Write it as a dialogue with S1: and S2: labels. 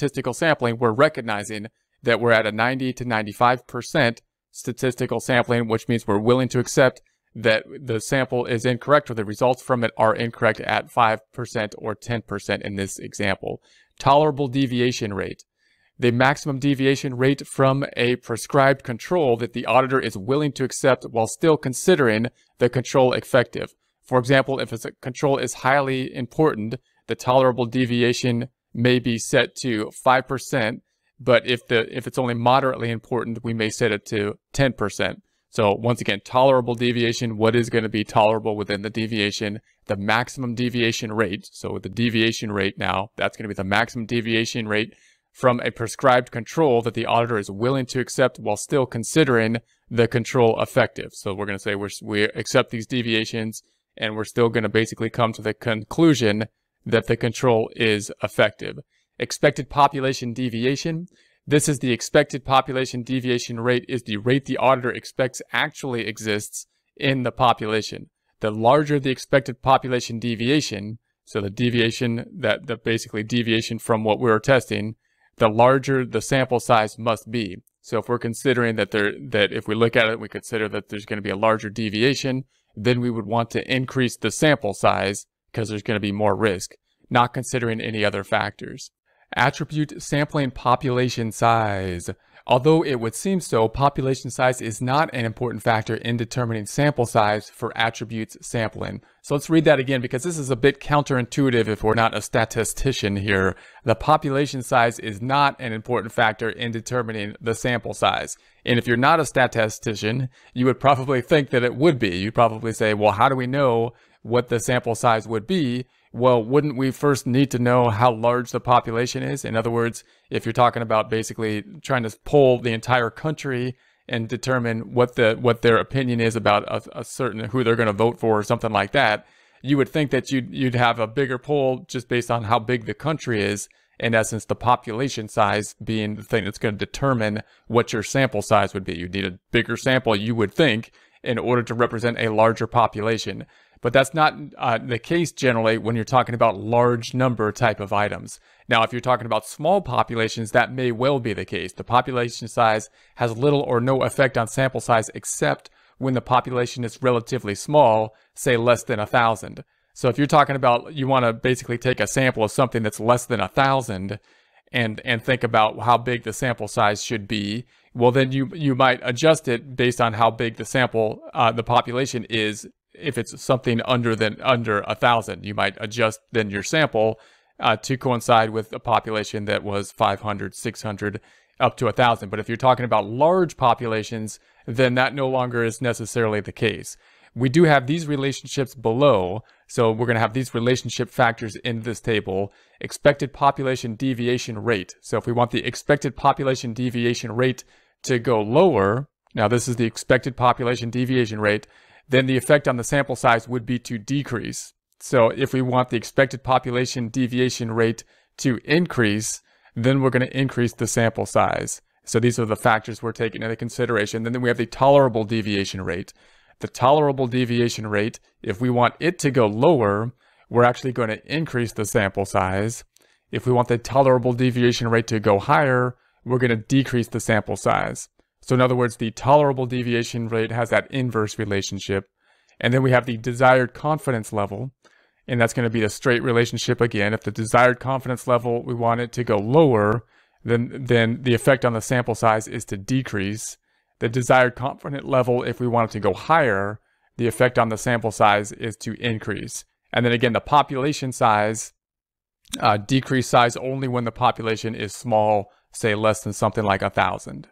S1: statistical sampling, we're recognizing that we're at a 90 to 95% statistical sampling, which means we're willing to accept that the sample is incorrect or the results from it are incorrect at 5% or 10% in this example. Tolerable deviation rate. The maximum deviation rate from a prescribed control that the auditor is willing to accept while still considering the control effective. For example, if a control is highly important, the tolerable deviation may be set to 5%, but if the if it's only moderately important, we may set it to 10%. So once again, tolerable deviation, what is going to be tolerable within the deviation? The maximum deviation rate. So with the deviation rate now, that's going to be the maximum deviation rate from a prescribed control that the auditor is willing to accept while still considering the control effective. So we're going to say we're, we accept these deviations and we're still going to basically come to the conclusion that the control is effective. Expected population deviation. This is the expected population deviation rate is the rate the auditor expects actually exists in the population. The larger the expected population deviation, so the deviation that the basically deviation from what we are testing, the larger the sample size must be. So if we're considering that there that if we look at it, we consider that there's going to be a larger deviation, then we would want to increase the sample size because there's going to be more risk, not considering any other factors. Attribute sampling population size. Although it would seem so, population size is not an important factor in determining sample size for attributes sampling. So let's read that again because this is a bit counterintuitive if we're not a statistician here. The population size is not an important factor in determining the sample size. And if you're not a statistician, you would probably think that it would be. You'd probably say, well, how do we know what the sample size would be? well, wouldn't we first need to know how large the population is? In other words, if you're talking about basically trying to poll the entire country and determine what the what their opinion is about a, a certain who they're going to vote for or something like that, you would think that you'd you'd have a bigger poll just based on how big the country is. In essence, the population size being the thing that's going to determine what your sample size would be. You'd need a bigger sample, you would think, in order to represent a larger population. But that's not uh, the case generally when you're talking about large number type of items. Now, if you're talking about small populations, that may well be the case. The population size has little or no effect on sample size except when the population is relatively small, say less than a thousand. So if you're talking about you want to basically take a sample of something that's less than a thousand and and think about how big the sample size should be, well then you you might adjust it based on how big the sample uh, the population is if it's something under than under a thousand, you might adjust then your sample uh, to coincide with a population that was 500, 600, up to a thousand. But if you're talking about large populations, then that no longer is necessarily the case. We do have these relationships below, so we're going to have these relationship factors in this table. Expected population deviation rate. So if we want the expected population deviation rate to go lower, now this is the expected population deviation rate, then the effect on the sample size would be to decrease. So if we want the expected population deviation rate to increase, then we're going to increase the sample size. So these are the factors we're taking into consideration. Then we have the tolerable deviation rate. The tolerable deviation rate, if we want it to go lower, we're actually going to increase the sample size. If we want the tolerable deviation rate to go higher, we're going to decrease the sample size. So in other words, the tolerable deviation rate has that inverse relationship. And then we have the desired confidence level. And that's going to be a straight relationship again. If the desired confidence level, we want it to go lower, then, then the effect on the sample size is to decrease. The desired confidence level, if we want it to go higher, the effect on the sample size is to increase. And then again, the population size, uh, decrease size only when the population is small, say less than something like a thousand.